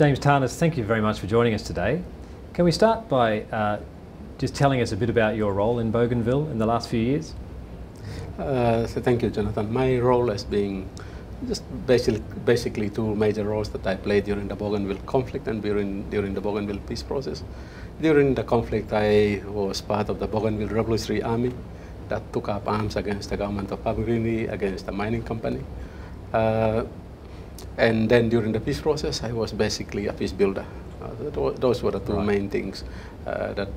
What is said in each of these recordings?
James Tanis, thank you very much for joining us today. Can we start by uh, just telling us a bit about your role in Bougainville in the last few years? Uh, so thank you, Jonathan. My role has been just basically, basically two major roles that I played during the Bougainville conflict and during, during the Bougainville peace process. During the conflict, I was part of the Bougainville Revolutionary Army that took up arms against the government of Papua New Guinea, against the mining company. Uh, and then during the peace process, I was basically a peace builder. Uh, those were the two right. main things uh, that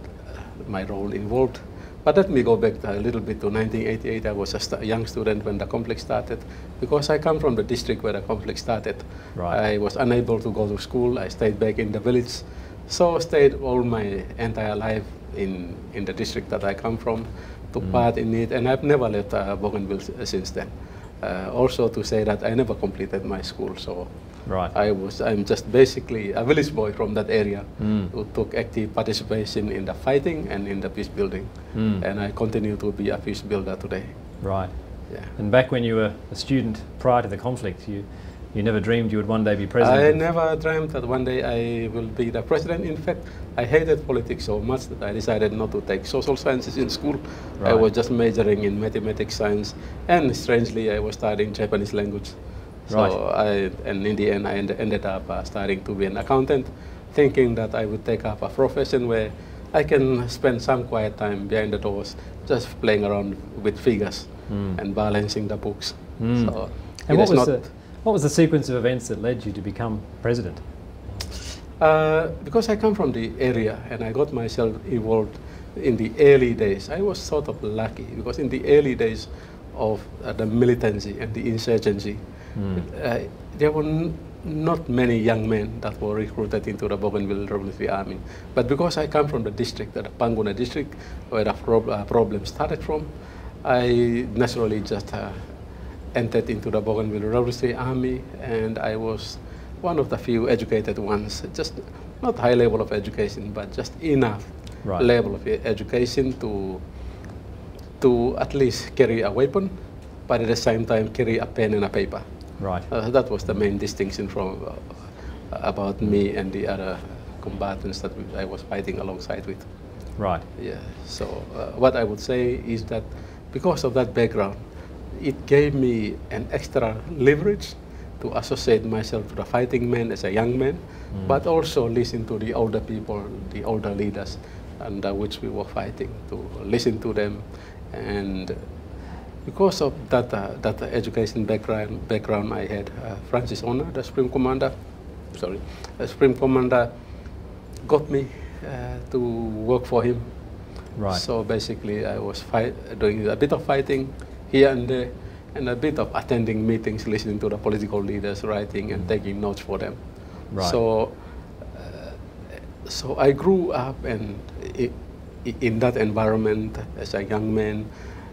my role involved. But let me go back a little bit to 1988. I was a young student when the conflict started. Because I come from the district where the conflict started, right. I was unable to go to school. I stayed back in the village. So I stayed all my entire life in, in the district that I come from, took mm. part in it, and I've never left uh, Bougainville since then. Uh, also to say that I never completed my school, so Right. I was I'm just basically a village boy from that area mm. who took active participation in the fighting and in the peace building. Mm. And I continue to be a peace builder today. Right. Yeah. And back when you were a student prior to the conflict, you you never dreamed you would one day be president? I never dreamed that one day I will be the president. In fact, I hated politics so much that I decided not to take social sciences in school. Right. I was just majoring in mathematics, science, and strangely, I was studying Japanese language. So right. I, and in the end, I ended up uh, starting to be an accountant, thinking that I would take up a profession where I can spend some quiet time behind the doors, just playing around with figures mm. and balancing the books. Mm. So and what was, the, what was the sequence of events that led you to become president? Uh, because I come from the area and I got myself involved in the early days, I was sort of lucky because in the early days of uh, the militancy and the insurgency, Mm. Uh, there were not many young men that were recruited into the Bougainville Revolutionary Army. But because I come from the district, the Panguna district, where the prob uh, problem started from, I naturally just uh, entered into the Bougainville Revolutionary Army, and I was one of the few educated ones, just not high level of education, but just enough right. level of education to, to at least carry a weapon, but at the same time carry a pen and a paper. Right. Uh, that was the main distinction from uh, about me and the other combatants that I was fighting alongside with. Right. Yeah. So uh, what I would say is that because of that background, it gave me an extra leverage to associate myself to the fighting men as a young man, mm. but also listen to the older people, the older leaders under which we were fighting, to listen to them and because of that, uh, that education background, background I had, uh, Francis Ona, the Supreme Commander, sorry, the Supreme Commander got me uh, to work for him. Right. So basically, I was fight, doing a bit of fighting here and there, and a bit of attending meetings, listening to the political leaders, writing and taking notes for them. Right. So, uh, so I grew up and in that environment as a young man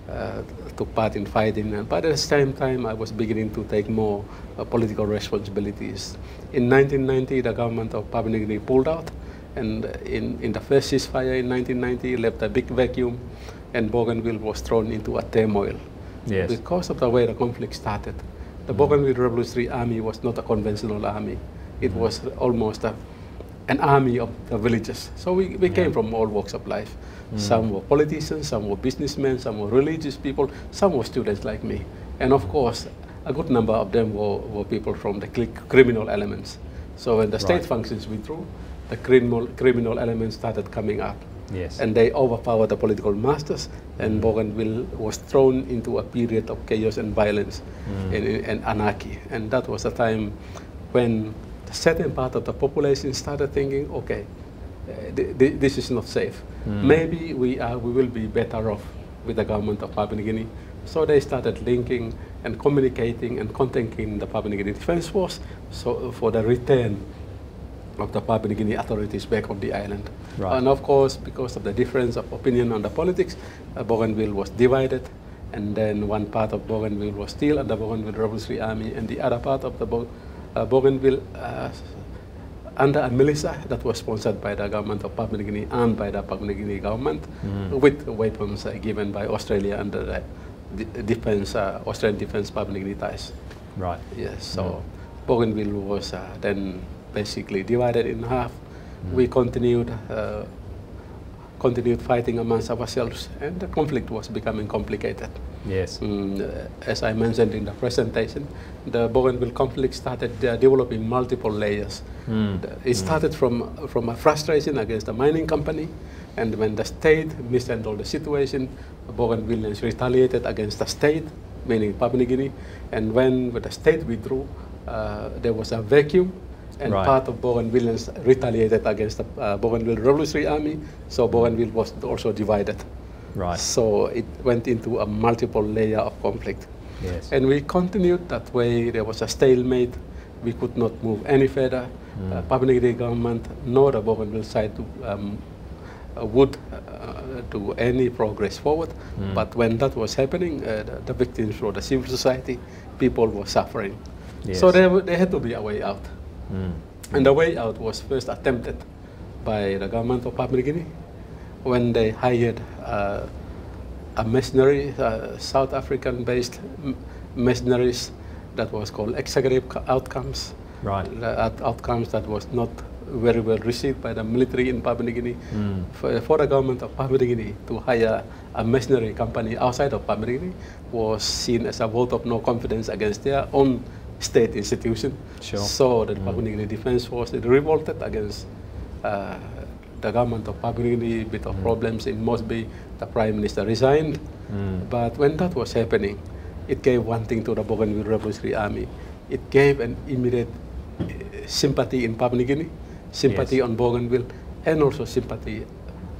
uh, took part in fighting, but at the same time I was beginning to take more uh, political responsibilities. In 1990, the government of Papua New Guinea pulled out, and in, in the first ceasefire in 1990, left a big vacuum, and Bougainville was thrown into a turmoil. Yes. Because of the way the conflict started. The mm. Bougainville Revolutionary Army was not a conventional army. It mm. was almost a an army of the villages. So we, we yeah. came from all walks of life. Mm. Some were politicians, some were businessmen, some were religious people, some were students like me. And of course, a good number of them were, were people from the criminal elements. So when the state right. functions withdrew, the criminal, criminal elements started coming up. Yes. And they overpowered the political masters, and mm. Bougainville was thrown into a period of chaos and violence mm. and, and anarchy. And that was a time when a certain part of the population started thinking, okay, uh, th th this is not safe. Mm. Maybe we, are, we will be better off with the government of Papua New Guinea. So they started linking and communicating and contacting the Papua New Guinea Defense Force so for the return of the Papua New Guinea authorities back on the island. Right. And of course, because of the difference of opinion on the politics, uh, Bougainville was divided and then one part of Bougainville was still under the Bougainville Revolutionary Army and the other part of the Bo uh, Bougainville uh, under a militia that was sponsored by the government of Papua New Guinea and by the Papua New Guinea government mm. with weapons uh, given by Australia under the defense, uh, Australian defense Papua New Guinea ties. Right. Yes, so mm. Bougainville was uh, then basically divided in half. We continued uh, continued fighting amongst ourselves, and the conflict was becoming complicated. Yes. Mm, uh, as I mentioned in the presentation, the Bougainville conflict started uh, developing multiple layers. Mm. It started from, from a frustration against the mining company, and when the state mishandled the situation, Bougainvilleans retaliated against the state, meaning Papua New Guinea, and when the state withdrew, uh, there was a vacuum, and Right. part of Bougainvilleans retaliated against the uh, Bougainville Revolutionary Army, so Bougainville was also divided. Right. So it went into a multiple layer of conflict. Yes. And we continued that way. There was a stalemate. We could not move any further. Mm. Uh, Papua New Guinea government nor the Bougainville side um, uh, would uh, do any progress forward. Mm. But when that was happening, uh, the, the victims were the civil society, people were suffering. So Yes. there, there had to be a way out. Mm. And the way out was first attempted by the government of Papua New Guinea when they hired uh, a uh, South African-based m- mercenaries that was called Executive Outcomes. Right. Outcomes that was not very well received by the military in Papua New Guinea. Mm. For, for the government of Papua New Guinea to hire a mercenary company outside of Papua New Guinea was seen as a vote of no confidence against their own state institution. Sure. So the Mm. Papua New Guinea Defense Force it revolted against uh, the government of Papua New Guinea, bit of Mm. problems in Mosby. The prime minister resigned. Mm. But when that was happening, it gave one thing to the Bougainville Revolutionary Army. It gave an immediate uh, sympathy in Papua New Guinea, sympathy Yes. on Bougainville, and also sympathy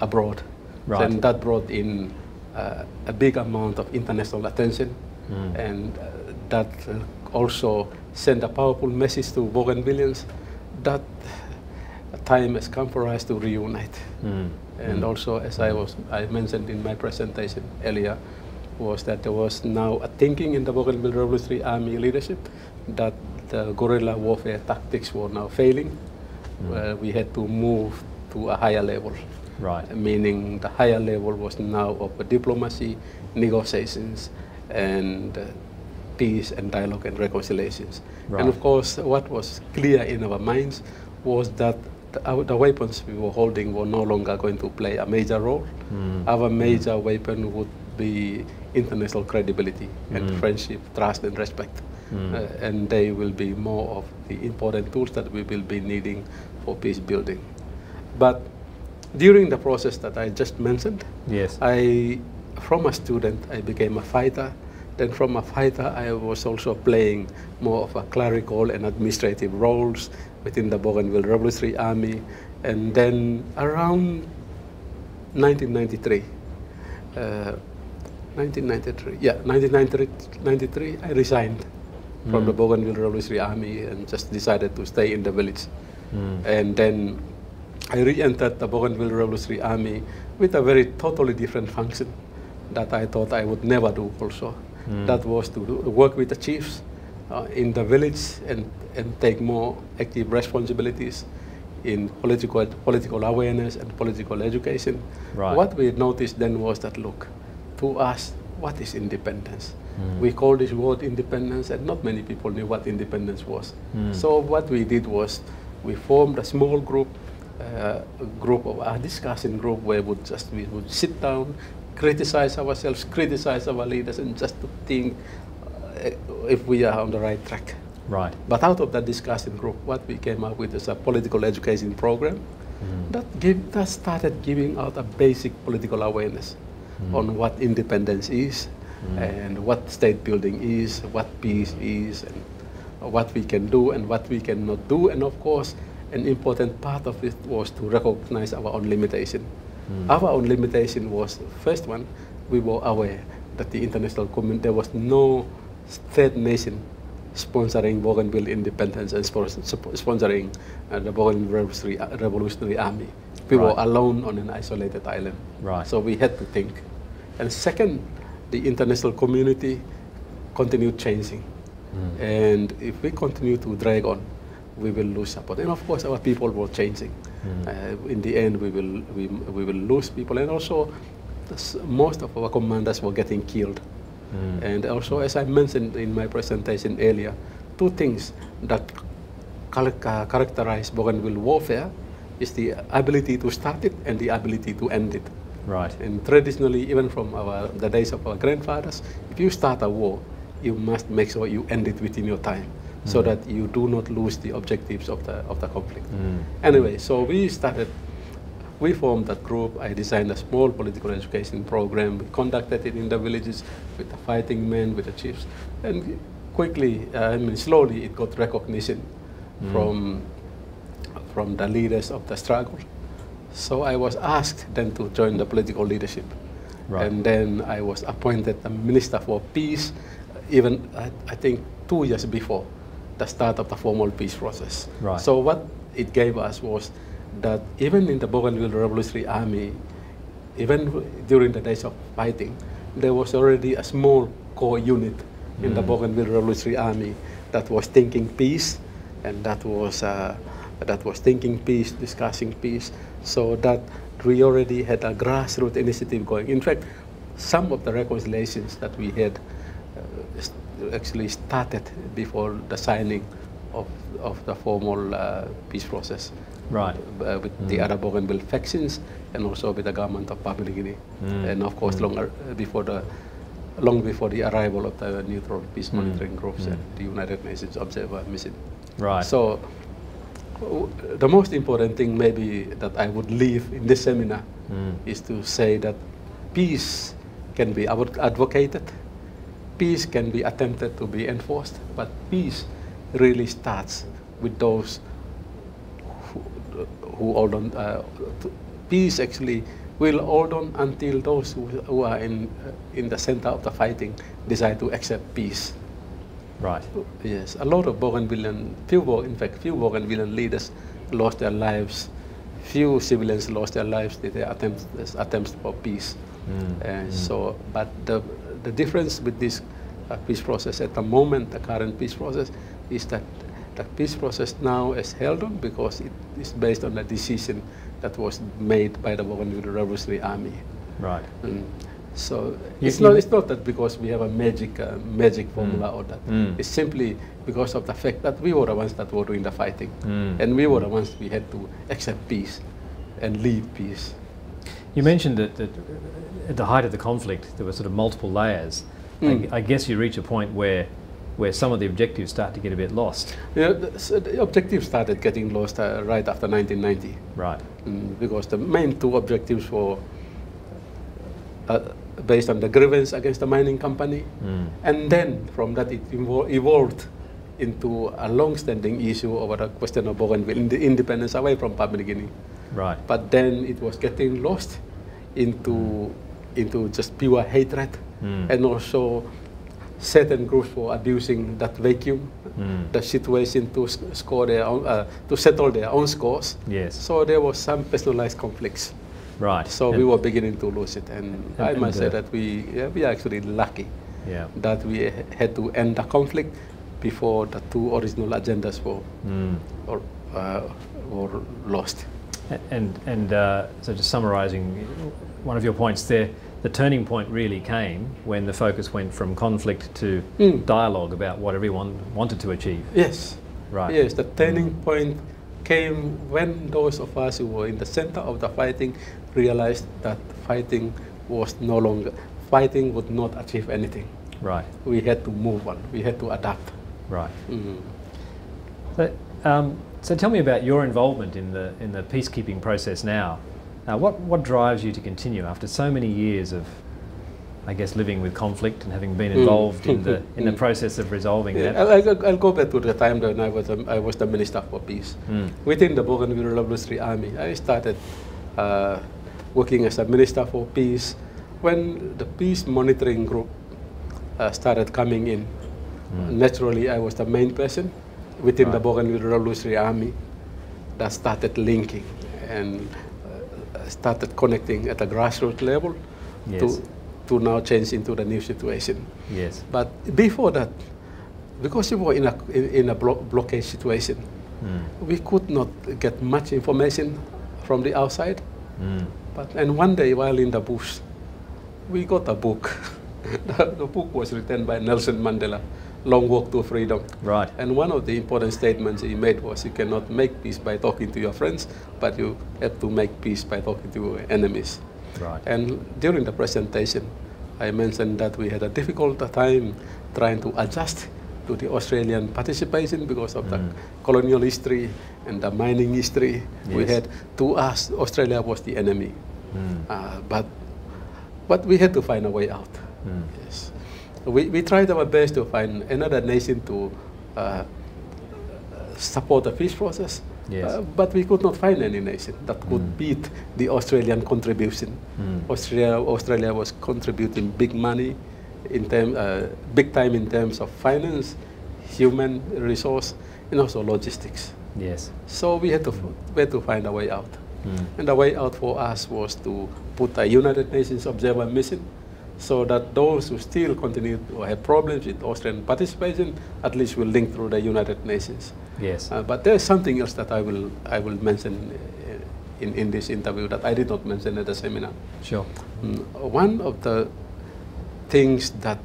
abroad. Right. And that brought in uh, a big amount of international attention, Mm. and uh, that uh, also sent a powerful message to Bougainvilleans that time has come for us to reunite. Mm. And Mm. also, as I was I mentioned in my presentation earlier, was that there was now a thinking in the Bougainville Revolutionary Army leadership that the guerrilla warfare tactics were now failing. Mm. We had to move to a higher level, Right. meaning the higher level was now of diplomacy, negotiations, and uh, peace and dialogue and reconciliations. Right. And of course, what was clear in our minds was that the, the weapons we were holding were no longer going to play a major role. Mm. Our major weapon would be international credibility and Mm. friendship, trust, and respect. Mm. Uh, and they will be more of the important tools that we will be needing for peace building. But during the process that I just mentioned, Yes. I, from a student, I became a fighter. Then from a fighter, I was also playing more of a clerical and administrative roles within the Bougainville Revolutionary Army. And then around 1993, uh, 1993, yeah, 1993, I resigned from Mm. the Bougainville Revolutionary Army and just decided to stay in the village. Mm. And then I re-entered the Bougainville Revolutionary Army with a very totally different function that I thought I would never do also. Mm. That was to do, work with the chiefs uh, in the village and, and take more active responsibilities in political, political awareness and political education. Right. What we noticed then was that, look, to us, what is independence? Mm. We call this word independence, and not many people knew what independence was. Mm. So what we did was we formed a small group, uh, a group of a discussion group where we would just we would sit down, criticize ourselves, criticize our leaders, and just to think uh, if we are on the right track. Right. But out of that discussion group, what we came up with is a political education program Mm. that give, that started giving out a basic political awareness Mm. on what independence is Mm. and what state building is, what peace is, and what we can do and what we cannot do. And of course, an important part of it was to recognize our own limitation. Mm. Our own limitation was first one, we were aware that the international community there was no third nation sponsoring Bougainville independence and sponsoring uh, the Bougainville Revolutionary, uh, Revolutionary Army. We were alone on an isolated island. Right. So we had to think. And second, the international community continued changing. Mm. And if we continue to drag on, we will lose support. And of course, our people were changing. Mm. Uh, in the end, we will, we, we will lose people. And also, the s- most of our commanders were getting killed. Mm. And also, as I mentioned in my presentation earlier, two things that characterize Bougainville warfare is the ability to start it and the ability to end it. Right. And traditionally, even from our, the days of our grandfathers, if you start a war, you must make sure you end it within your time so mm. that you do not lose the objectives of the, of the conflict. Mm. Anyway, so we started, we formed that group. I designed a small political education program. We conducted it in the villages with the fighting men, with the chiefs. And quickly, uh, I mean, slowly, it got recognition mm. from, from the leaders of the struggle. So I was asked then to join the political leadership. Right. And then I was appointed the Minister for Peace, uh, even I, I think two years before the start of the formal peace process. Right. So what it gave us was that even in the Bougainville Revolutionary Army, even during the days of fighting, there was already a small core unit in the Mm. Bougainville Revolutionary Army that was thinking peace, and that was uh, that was thinking peace, discussing peace. So that we already had a grassroots initiative going. In fact, some of the reconciliations that we had actually started before the signing of, of the formal uh, peace process Right. uh, with the Mm. other Bougainville factions and also with the government of Papua New Guinea. Mm. And of course, Mm. longer uh, before the long before the arrival of the neutral peace Mm. monitoring groups Mm. and the United Nations observer mission. Right. So, w- the most important thing maybe that I would leave in this seminar Mm. is to say that peace can be advocated, peace can be attempted to be enforced, but peace really starts with those who, who hold on. Uh, peace actually will hold on until those who, who are in, uh, in the center of the fighting decide to accept peace. Right. Yes, a lot of Bougainvillean, few, in fact, few Bougainvillean leaders lost their lives. Few civilians lost their lives in their attempts, attempts for peace. Mm, Uh, mm. So, but the, the difference with this uh, peace process at the moment, the current peace process, is that the peace process now is held on because it is based on a decision that was made by the Bougainville Revolutionary Army. Right. Mm. So You- it's not, it's not that because we have a magic, uh, magic formula or that. Mm. It's simply because of the fact that we were the ones that were doing the fighting. Mm. And we were the ones we had to accept peace and leave peace. You mentioned that, that at the height of the conflict, there were sort of multiple layers. Mm. I, I guess you reach a point where, where some of the objectives start to get a bit lost. Yeah, the, so the objective started getting lost uh, right after 1990 Right. mm, because the main two objectives were uh, based on the grievance against the mining company. Mm. And then from that, it evol- evolved into a long-standing issue over the question of Bougainville ind- independence away from Papua New Guinea. Right. But then it was getting lost into into just pure hatred, Mm. and also certain groups were abusing that vacuum, Mm. the situation to score their own, uh, to settle their own scores. Yes. So there was some personalized conflicts. Right. So we were beginning to lose it, and, And- I must and, say that we yeah, we are actually lucky Yeah. that we had to end the conflict before the two original agendas were Mm. or, uh, were lost. And, and uh, so just summarising one of your points there, the turning point really came when the focus went from conflict to Mm. dialogue about what everyone wanted to achieve. Yes. Right. Yes, the turning point came when those of us who were in the center of the fighting realized that fighting was no longer, fighting would not achieve anything. Right. We had to move on, we had to adapt. Right. Mm. So, um, so tell me about your involvement in the in the peacekeeping process now. Now, what what drives you to continue after so many years of, I guess, living with conflict and having been Mm. involved in the in the Mm. process of resolving Yeah, that? I'll, I'll, I'll go back to the time when I was, um, I was the Minister for Peace. Mm. Within the Bougainville Revolutionary Army, I started uh, working as a Minister for Peace when the Peace Monitoring Group uh, started coming in. Mm. Naturally, I was the main person within the Right. Bougainville Revolutionary Army that started linking and uh, started connecting at a grassroots level Yes. to, to now change into the new situation. Yes. But before that, because we were in a, in, in a blo- blockade situation, Mm. we could not get much information from the outside. Mm. But and one day while in the bush, we got a book. the, the book was written by Nelson Mandela, long walk to freedom. Right. And one of the important statements he made was you cannot make peace by talking to your friends, but you have to make peace by talking to your enemies. Right. And during the presentation, I mentioned that we had a difficult time trying to adjust to the Australian participation because of the Mm. colonial history and the mining history we had. To us, Australia was the enemy. Mm. Uh, but, but we had to find a way out. Mm. Yes. We, we tried our best to find another nation to uh, support the peace process, Yes. uh, but we could not find any nation that could Mm. beat the Australian contribution. Mm. Australia, Australia was contributing big money, in term, uh, big time in terms of finance, human resource, and also logistics. Yes. So we had to, we had to find a way out. Mm. And the way out for us was to put a United Nations observer mission so that those who still continue to have problems with Australian participation at least will link through the United Nations. Yes. Uh, but there's something else that I will, I will mention uh, in, in this interview that I did not mention at the seminar. Sure. Mm, One of the things that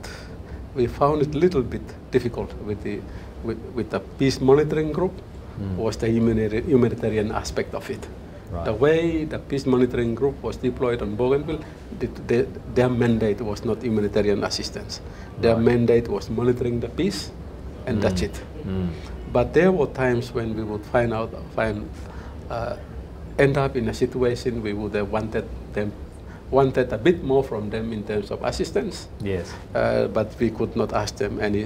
we found it a little bit difficult with the, with, with the peace monitoring group Mm. was the humanitarian aspect of it. Right. The way the peace monitoring group was deployed on Bougainville, the, the, their mandate was not humanitarian assistance. Their Right. mandate was monitoring the peace, and that's Mm. it. Mm. But there were times when we would find out, find, uh, end up in a situation we would have wanted them, wanted a bit more from them in terms of assistance, Yes. uh, but we could not ask them any,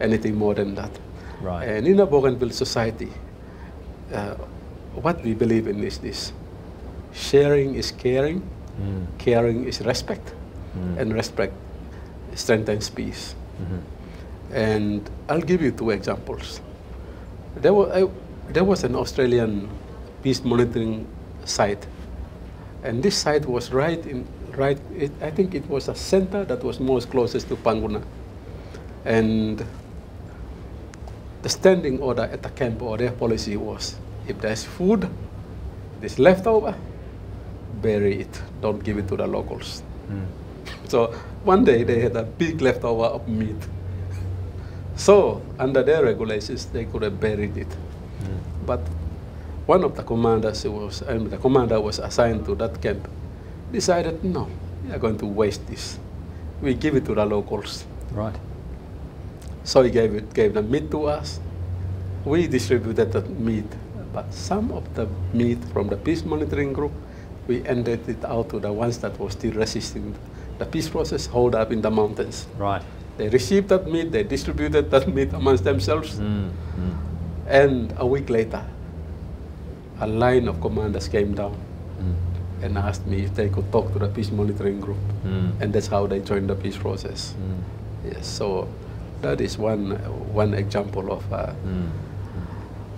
anything more than that. Right. And in a Bougainville society, uh, what we believe in is this: sharing is caring, Mm. caring is respect, Mm. and respect strengthens peace. Mhm. And I'll give you two examples. There, were, I, there was an Australian peace monitoring site, and this site was right in right. It, I think it was a center that was most closest to Panguna, and the standing order at the camp or their policy was: if there's food, this leftover, bury it. Don't give it to the locals. Mm. So one day they had a big leftover of meat. So under their regulations, they could have buried it. Mm. But one of the commanders who was, the commander was assigned to that camp, decided, no, we are going to waste this. We give it to the locals. Right. So he gave it, gave the meat to us. We distributed the meat, but some of the meat from the peace monitoring group, we ended it out to the ones that were still resisting the peace process, hold up in the mountains. Right. They received that meat, they distributed that meat amongst themselves, Mm. Mm. and a week later, a line of commanders came down Mm. and asked me if they could talk to the peace monitoring group, Mm. and that's how they joined the peace process. Mm. Yes, so that is one one example of a, Mm.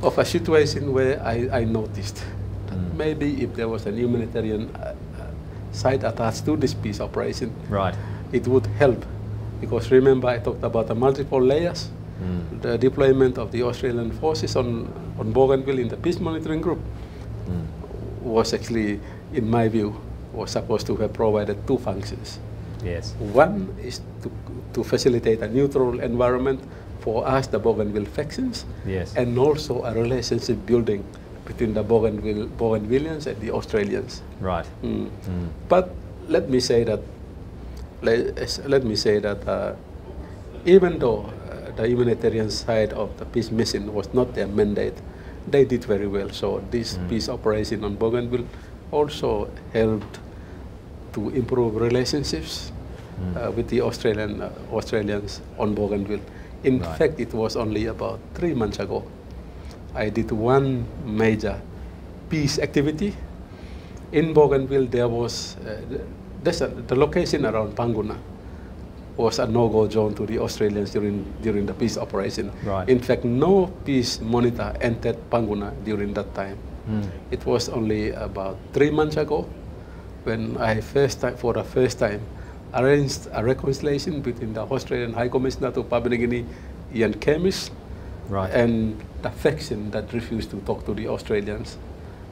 Of a situation where I, I noticed Mm. maybe if there was a humanitarian uh, uh, side attached to this peace operation, Right. it would help. Because remember, I talked about the multiple layers. Mm. The deployment of the Australian forces on, on Bougainville in the peace monitoring group Mm. was actually, in my view, was supposed to have provided two functions. Yes. One is to, to facilitate a neutral environment for us, the Bougainville factions, Yes. and also a relationship building between the Bougainville, Bougainvilleans and the Australians. Right. Mm. Mm. But let me say that, let, let me say that uh, even though uh, the humanitarian side of the peace mission was not their mandate, they did very well. So this Mm. peace operation on Bougainville also helped to improve relationships Mm. uh, with the Australian uh, Australians on Bougainville. In Right. fact, it was only about three months ago. I did one major peace activity in Bougainville. There was uh, the- a, the location around Panguna was a no-go zone to the Australians during during the peace operation. Right. In fact, no peace monitor entered Panguna during that time. Mm. It was only about three months ago when I first time, for the first time, arranged a reconciliation between the Australian High Commissioner to Papua New Guinea, Ian Kemish, Right. and the faction that refused to talk to the Australians.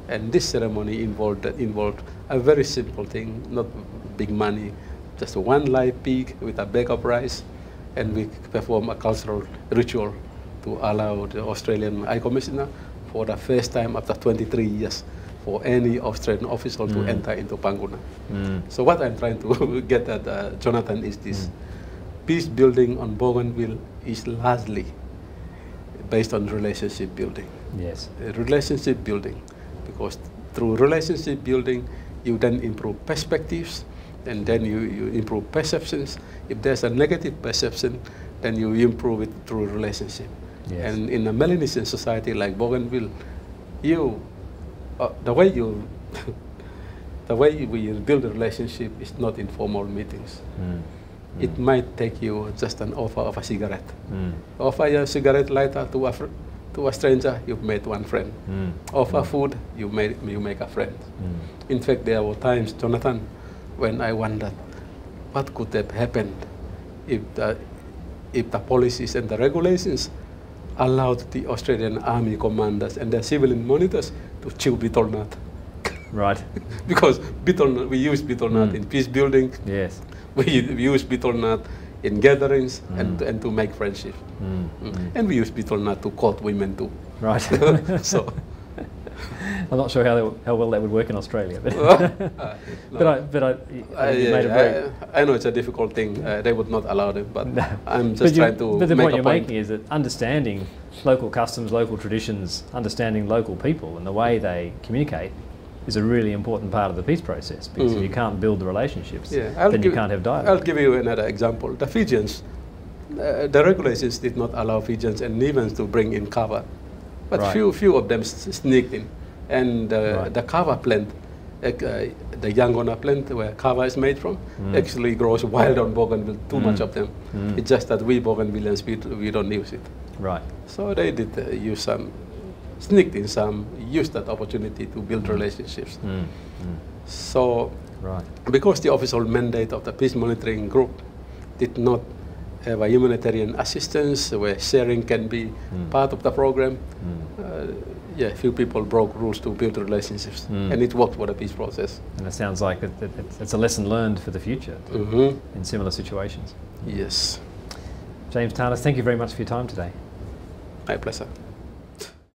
And this ceremony involved involved a very simple thing, not big money, just a one live pig with a bag of rice and we perform a cultural ritual to allow the Australian High Commissioner for the first time after 23 years for any Australian official to Mm. enter into Panguna. Mm. So what I'm trying to get at, uh, Jonathan, is this: peace building on Bougainville is largely based on relationship building. Yes. Uh, relationship building, because through relationship building, you then improve perspectives, and then you, you improve perceptions. If there's a negative perception, then you improve it through relationship. Yes. And in a Melanesian society like Bougainville, you, uh, the way you, the way we build a relationship is not in formal meetings. Mm. It might take you just an offer of a cigarette. Mm. Offer a cigarette lighter to a, fr- to a stranger, you've made one friend. Mm. Offer food, you, made, you make a friend. Mm. In fact, there were times, Jonathan, when I wondered what could have happened if the, if the policies and the regulations allowed the Australian Army commanders and their civilian monitors to chew betel nut. Right. because betel we use betel nut Mm. in peace building, Yes. we use betel nut in gatherings and, Mm. and to make friendships. Mm. Mm. Mm. And we use betel nut to court women too. Right. so, I'm not sure how, that, how well that would work in Australia, but, but I, but I, I, you made a very, I, I know it's a difficult thing. Uh, they would not allow them, but No. I'm but, just you- trying to but the make point you're point. making is that understanding local customs, local traditions, understanding local people and the way they communicate is a really important part of the peace process because if Mm. you can't build the relationships, Yeah, I'll then you can't have dialogue. I'll give you another example. The Fijians, uh, the regulations did not allow Fijians and Nevans to bring in kava, but Right. few few of them sneaked in, and uh, Right. the kava plant. Uh, the Yangona plant where kava is made from Mm. actually grows wild on Bougainville, too much Mm. of them. Mm. It's just that we Bougainvilleans, we, we don't use it. Right. So they did uh, use some, sneaked in some, used that opportunity to build relationships. Mm. Mm. So Right. because the official mandate of the peace monitoring group did not have a humanitarian assistance where sharing can be Mm. part of the program, Mm. uh, yeah, few people broke rules to build relationships, Mm. and it worked for the peace process. And it sounds like it, it, it's- it's a lesson learned for the future hmm in similar situations. Yes, James Tanis, thank you very much for your time today. my pleasure.